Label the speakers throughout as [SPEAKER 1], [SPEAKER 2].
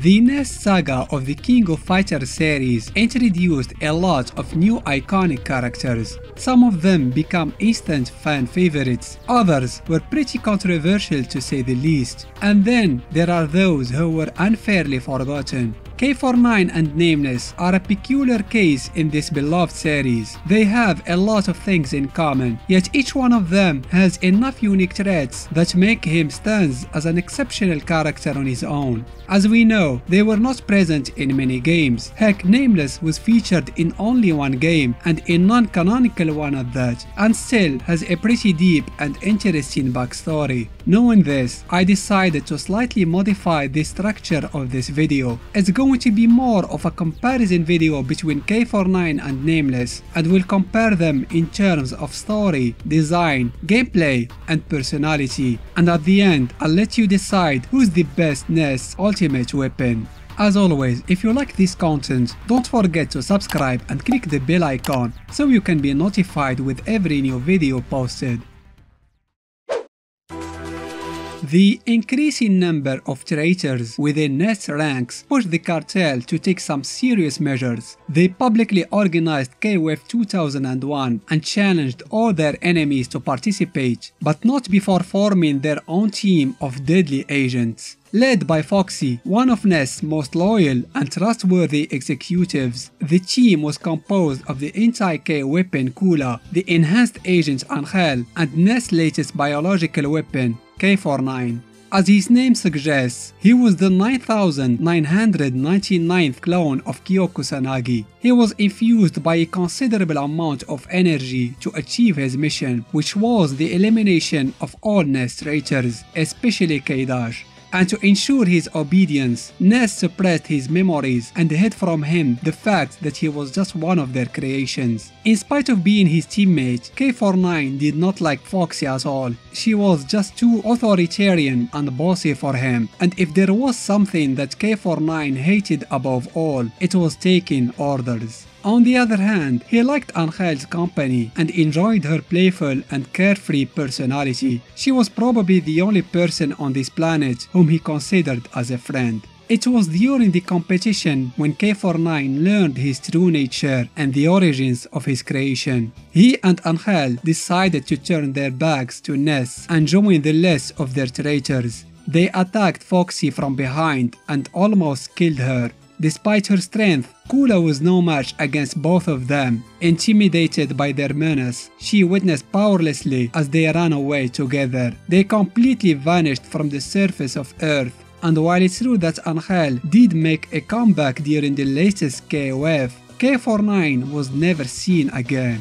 [SPEAKER 1] The NESTS saga of the King of Fighters series introduced a lot of new iconic characters. Some of them become instant fan favorites, others were pretty controversial to say the least, and then there are those who were unfairly forgotten. K49 and Nameless are a peculiar case in this beloved series. They have a lot of things in common, yet each one of them has enough unique traits that make him stand as an exceptional character on his own. As we know, they were not present in many games. Heck, Nameless was featured in only one game, and a non-canonical one at that, and still has a pretty deep and interesting backstory. Knowing this, I decided to slightly modify the structure of this video. It's going to be more of a comparison video between K49 and Nameless, and we'll compare them in terms of story, design, gameplay, and personality. And at the end, I'll let you decide who's the best NESTS ultimate weapon. As always, if you like this content, don't forget to subscribe and click the bell icon so you can be notified with every new video posted. The increasing number of traitors within NESTS ranks pushed the cartel to take some serious measures. They publicly organized KOF 2001 and challenged all their enemies to participate, but not before forming their own team of deadly agents. Led by Foxy, one of NESTS's most loyal and trustworthy executives, the team was composed of the anti-K weapon Kula, the enhanced agent Angel, and NESTS's latest biological weapon, K49. As his name suggests, he was the 9999th clone of Kyo Kusanagi. He was infused by a considerable amount of energy to achieve his mission, which was the elimination of all NESTS traitors, especially K-Dash and to ensure his obedience, NESTS suppressed his memories and hid from him the fact that he was just one of their creations. In spite of being his teammate, K49 did not like Foxy at all. She was just too authoritarian and bossy for him, and if there was something that K49 hated above all, it was taking orders. On the other hand, he liked Angel's company and enjoyed her playful and carefree personality. She was probably the only person on this planet whom he considered as a friend. It was during the competition when K49 learned his true nature and the origins of his creation. He and Angel decided to turn their backs to NESTS and join the list of their traitors. They attacked Foxy from behind and almost killed her. Despite her strength, Kula was no match against both of them. Intimidated by their menace, she witnessed powerlessly as they ran away together. They completely vanished from the surface of Earth. And while it's true that Angel did make a comeback during the latest KOF, K49 was never seen again.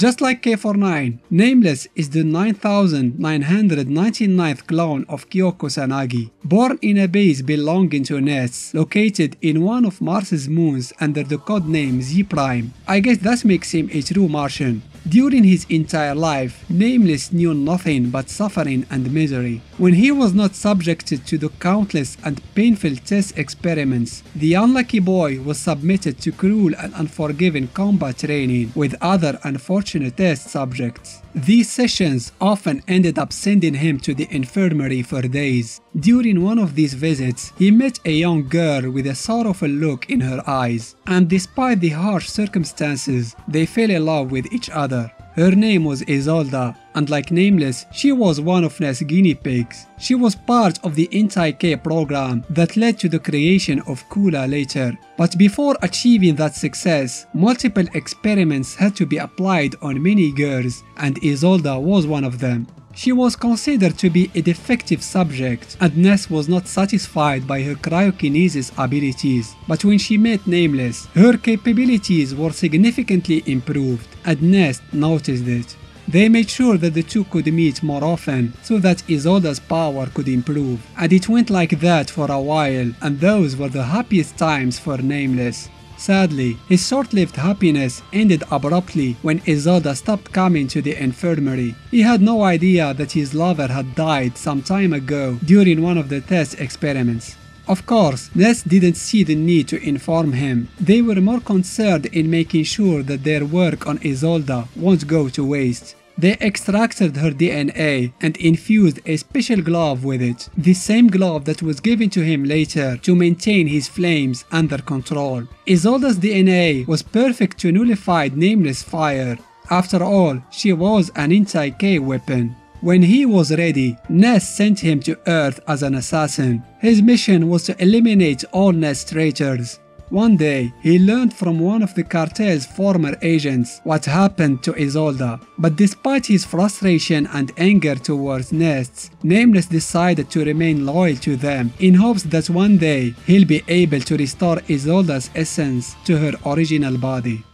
[SPEAKER 1] Just like K49, Nameless is the 9999th clone of Kyo Kusanagi, born in a base belonging to NESTS, located in one of Mars's moons under the codename Z-Prime. I guess that makes him a true Martian. During his entire life, Nameless knew nothing but suffering and misery. When he was not subjected to the countless and painful test experiments, the unlucky boy was submitted to cruel and unforgiving combat training with other unfortunate test subjects. These sessions often ended up sending him to the infirmary for days. During one of these visits, he met a young girl with a sorrowful look in her eyes, and despite the harsh circumstances, they fell in love with each other. Her name was Isolde, and like Nameless, she was one of NESTS guinea pigs. She was part of the anti-K program that led to the creation of Kula later. But before achieving that success, multiple experiments had to be applied on many girls, and Isolde was one of them. She was considered to be a defective subject, and NESTS was not satisfied by her cryokinesis abilities. But when she met Nameless, her capabilities were significantly improved, and NESTS noticed it. They made sure that the two could meet more often so that Isolde's power could improve. And it went like that for a while, and those were the happiest times for Nameless. Sadly, his short-lived happiness ended abruptly when Isolde stopped coming to the infirmary. He had no idea that his lover had died some time ago during one of the test experiments. Of course, NESTS didn't see the need to inform him. They were more concerned in making sure that their work on Isolde won't go to waste. They extracted her DNA and infused a special glove with it, the same glove that was given to him later to maintain his flames under control. Isolde's DNA was perfect to nullify Nameless fire. After all, she was an anti-K weapon. When he was ready, NESTS sent him to Earth as an assassin. His mission was to eliminate all NESTS traitors. One day, he learned from one of the cartel's former agents what happened to Isolde, but despite his frustration and anger towards Nests, Nameless decided to remain loyal to them in hopes that one day he'll be able to restore Isolde's essence to her original body.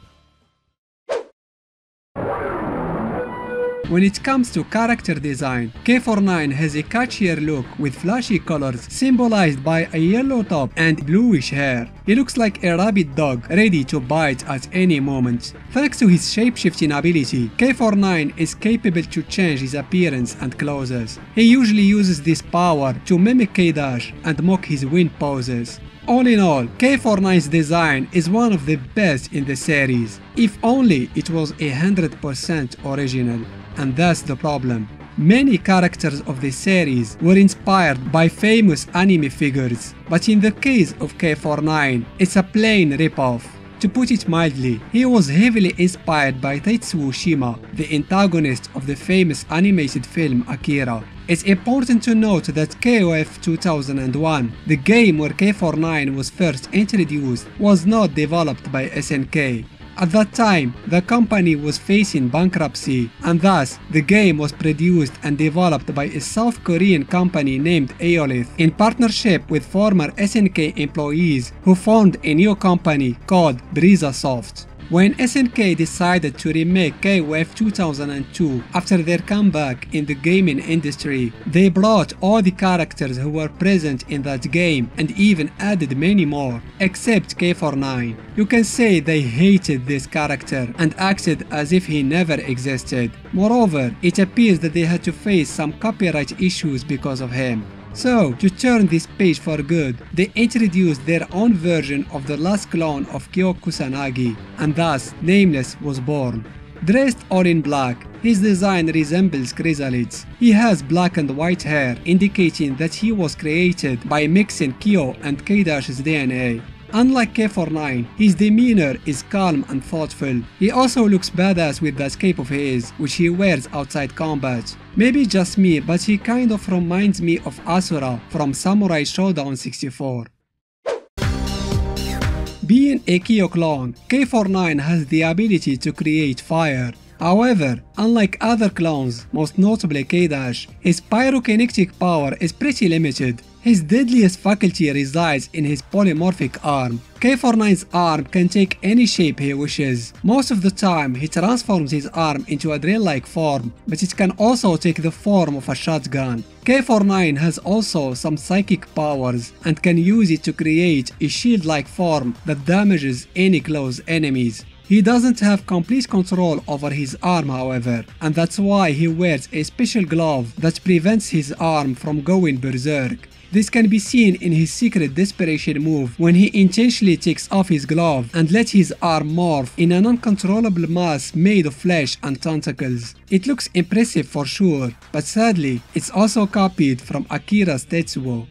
[SPEAKER 1] When it comes to character design, K49 has a catchier look with flashy colors symbolized by a yellow top and bluish hair. He looks like a rabid dog ready to bite at any moment. Thanks to his shapeshifting ability, K49 is capable to change his appearance and clothes. He usually uses this power to mimic K-Dash and mock his wind poses. All in all, K49's design is one of the best in the series, if only it was 100% original and that's the problem. Many characters of the series were inspired by famous anime figures, but in the case of K49, it's a plain ripoff. To put it mildly, he was heavily inspired by Tetsuo Shima, the antagonist of the famous animated film Akira. It's important to note that KOF 2001, the game where K49 was first introduced, was not developed by SNK. At that time, the company was facing bankruptcy, and thus the game was produced and developed by a South Korean company named Eolith in partnership with former SNK employees who formed a new company called Brezzasoft. When SNK decided to remake KOF 2002 after their comeback in the gaming industry, they brought all the characters who were present in that game and even added many more, except K49. You can say they hated this character and acted as if he never existed. Moreover, it appears that they had to face some copyright issues because of him. So, to turn this page for good, they introduced their own version of the last clone of Kyo Kusanagi, and thus Nameless was born. Dressed all in black, his design resembles Krizalid's. He has black and white hair, indicating that he was created by mixing Kyo and K-Dash's DNA. Unlike K49, his demeanor is calm and thoughtful. He also looks badass with that cape of his, which he wears outside combat. Maybe just me, but he kind of reminds me of Asura from Samurai Shodown 64. Being a Kyo clone, K49 has the ability to create fire. However, unlike other clones, most notably K-Dash, his pyrokinetic power is pretty limited. His deadliest faculty resides in his polymorphic arm. K49's arm can take any shape he wishes. Most of the time, he transforms his arm into a drill-like form, but it can also take the form of a shotgun. K49 has also some psychic powers and can use it to create a shield-like form that damages any close enemies. He doesn't have complete control over his arm however, and that's why he wears a special glove that prevents his arm from going berserk. This can be seen in his secret desperation move when he intentionally takes off his glove and lets his arm morph in an uncontrollable mass made of flesh and tentacles. It looks impressive for sure, but sadly, it's also copied from Akira's Tetsuo.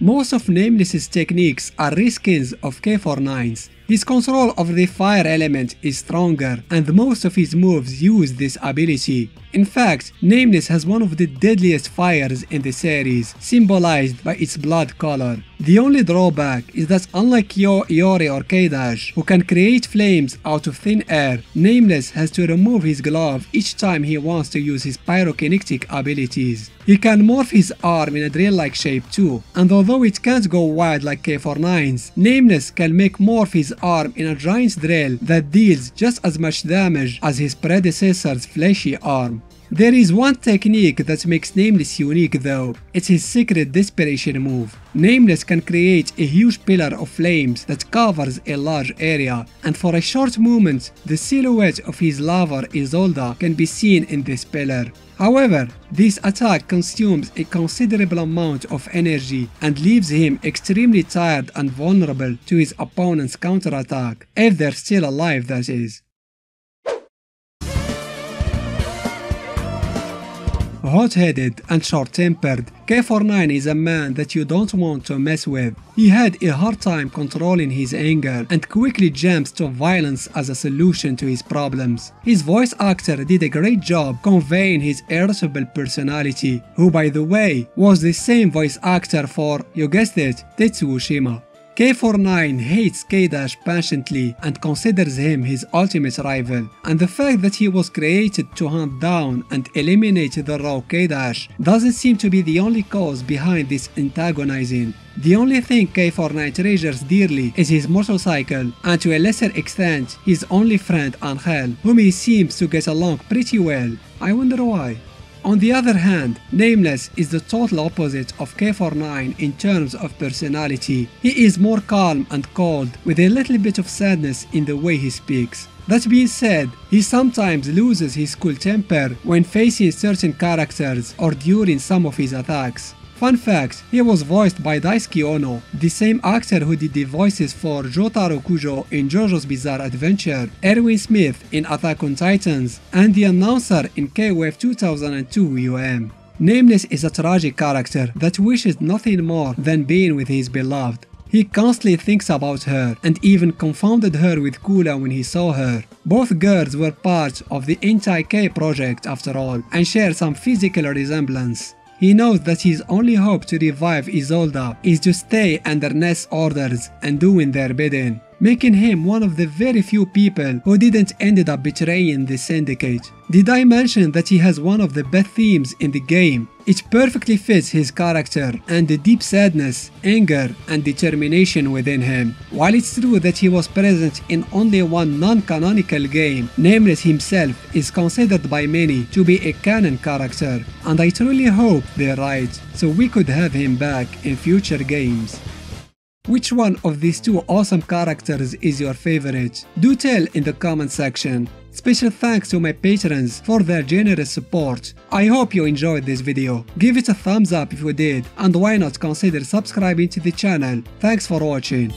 [SPEAKER 1] Most of Nameless's techniques are reskins of K49's, his control of the fire element is stronger and most of his moves use this ability. In fact, Nameless has one of the deadliest fires in the series, symbolized by its blood color. The only drawback is that unlike Kyo, Iori or K-Dash, who can create flames out of thin air, Nameless has to remove his glove each time he wants to use his pyrokinetic abilities. He can morph his arm in a drill-like shape too, and although it can't go wide like K49's, Nameless can make morph his arm in a giant drill that deals just as much damage as his predecessor's fleshy arm. There is one technique that makes Nameless unique though, it's his secret desperation move. Nameless can create a huge pillar of flames that covers a large area, and for a short moment, the silhouette of his lover Isolde can be seen in this pillar. However, this attack consumes a considerable amount of energy and leaves him extremely tired and vulnerable to his opponent's counterattack, if they're still alive that is. Hot-headed and short-tempered. K49 is a man that you don't want to mess with. He had a hard time controlling his anger and quickly jumps to violence as a solution to his problems. His voice actor did a great job conveying his irritable personality, who by the way was the same voice actor for, you guessed it, Tetsuo Shima. K49 hates K-Dash passionately and considers him his ultimate rival, and the fact that he was created to hunt down and eliminate the raw K-Dash doesn't seem to be the only cause behind this antagonizing. The only thing K49 treasures dearly is his motorcycle, and to a lesser extent, his only friend Angel, whom he seems to get along pretty well. I wonder why. On the other hand, Nameless is the total opposite of K49 in terms of personality. He is more calm and cold, with a little bit of sadness in the way he speaks. That being said, he sometimes loses his cool temper when facing certain characters or during some of his attacks. Fun fact, he was voiced by Daisuke Ono, the same actor who did the voices for Jotaro Kujo in JoJo's Bizarre Adventure, Erwin Smith in Attack on Titans, and the announcer in KOF 2002 UM. Nameless is a tragic character that wishes nothing more than being with his beloved. He constantly thinks about her and even confounded her with Kula when he saw her. Both girls were part of the Anti-K project after all and share some physical resemblance. He knows that his only hope to revive Isolde is to stay under NESTS' orders and doing their bidding, making him one of the very few people who didn't ended up betraying the syndicate. Did I mention that he has one of the best themes in the game? It perfectly fits his character and the deep sadness, anger and determination within him. While it's true that he was present in only one non-canonical game, Nameless himself is considered by many to be a canon character, and I truly hope they're right, so we could have him back in future games. Which one of these two awesome characters is your favorite? Do tell in the comment section. Special thanks to my patrons for their generous support. I hope you enjoyed this video. Give it a thumbs up if you did, and why not consider subscribing to the channel. Thanks for watching.